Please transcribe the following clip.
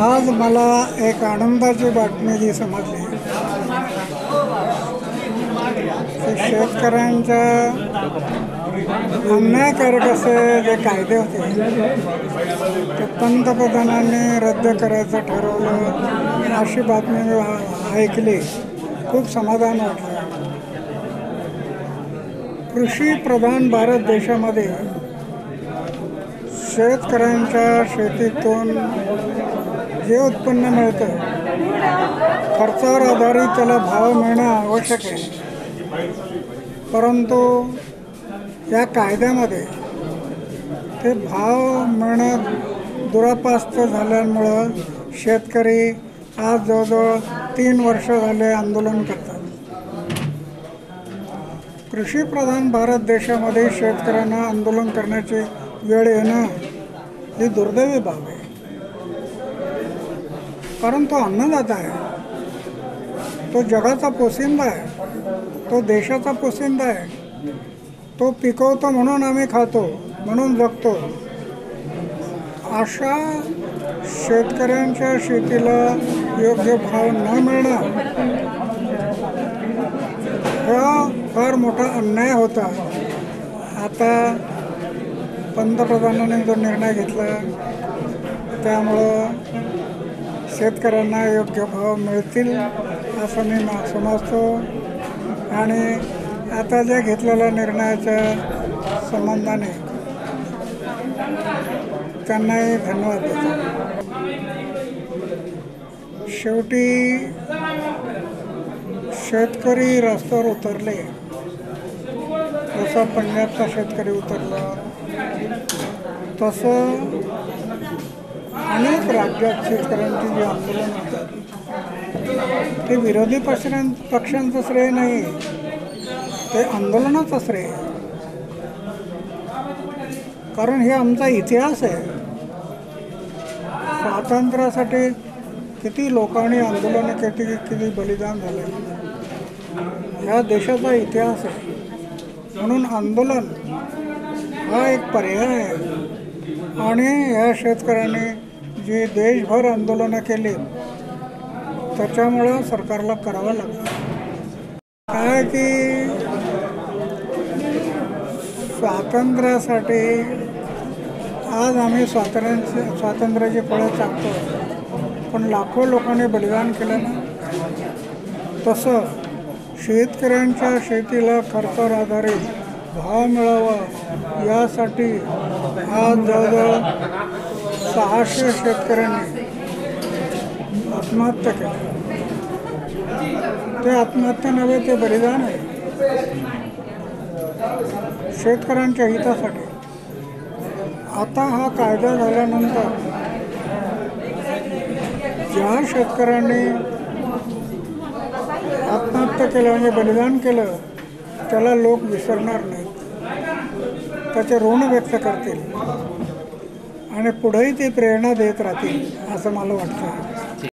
आज मला एक आनंदाची बातमी जी समजली की शेतकऱ्यांच्या अन्यायकारक असे जे कायदे होते ते पंतप्रधानांनी रद्द करायचं ठरवलं अशी बातमी मी ऐकली. खूप समाधान वाटलं. कृषीप्रधान भारत देशामध्ये शेतकऱ्यांच्या शेतीतून जे उत्पन्न मिळतं. खर्चावर आधारित त्याला भाव मिळणं आवश्यक आहे. परंतु या कायद्यामध्ये ते भाव मिळणं दुरापास्त झाल्यामुळं शेतकरी आज जवळजवळ तीन वर्ष झाले आंदोलन करतात. कृषीप्रधान भारत देशामध्ये शेतकऱ्यांना आंदोलन करण्याची वेळ येणं ही दुर्दैवी बाब आहे. कारण तो अन्नदाता आहे. तो जगाचा पोसिंदा आहे. तो देशाचा पोशिंदा आहे. तो पिकवतो म्हणून आम्ही खातो म्हणून जगतो. अशा शेतकऱ्यांच्या शेतीला योग्य भाव न मिळणं हा फार मोठा अन्याय होता. आता पंतप्रधानांनी जो निर्णय घेतला त्यामुळं शेतकऱ्यांना योग्य भाव मिळतील असं मी मा- समजतो. आणि आता ज्या घेतलेल्या निर्णयाच्या संबंधाने त्यांनाही धन्यवाद देतो. शेवटी शेतकरी रस्त्यावर उतरले. जसा पंजाबचा शेतकरी उतरला तसं अनेक राज्यात शेतकऱ्यांची जी आंदोलन होतात ते विरोधी पक्षां पक्षांचं श्रेय नाही ते आंदोलनाचं श्रेय आहे. कारण हे आमचा इतिहास आहे. स्वातंत्र्यासाठी किती लोकांनी आंदोलनं किती किती बलिदान झाले. या देशाचा इतिहास आहे. म्हणून आंदोलन हा एक पर्याय आहे. आणि या शेतकऱ्यांनी जी देशभर आंदोलनं केली त्याच्यामुळं सरकारला करावं लागलं. काय की स्वातंत्र्यासाठी आज आम्ही स्वातंत्र्याचे स्वातंत्र्याची फळं चाकतो. पण लाखो लोकांनी बलिदान केलं ना? तसं शेतकऱ्यांच्या शेतीला खर्चावर आधारित भाव मिळावा यासाठी आज जवळजवळ सहाशे शेतकऱ्यांनी आत्महत्या केली. ते आत्महत्या नव्हे ते बलिदान आहे. शेतकऱ्यांच्या हितासाठी. आता हा कायदा झाल्यानंतर ज्या शेतकऱ्यांनी आत्महत्या केलं म्हणजे बलिदान केलं त्याला लोक विसरणार नाहीत. त्याचे ऋण व्यक्त करतील. आणि पुढेही ते प्रेरणा देत राहतील असं मला वाटतं.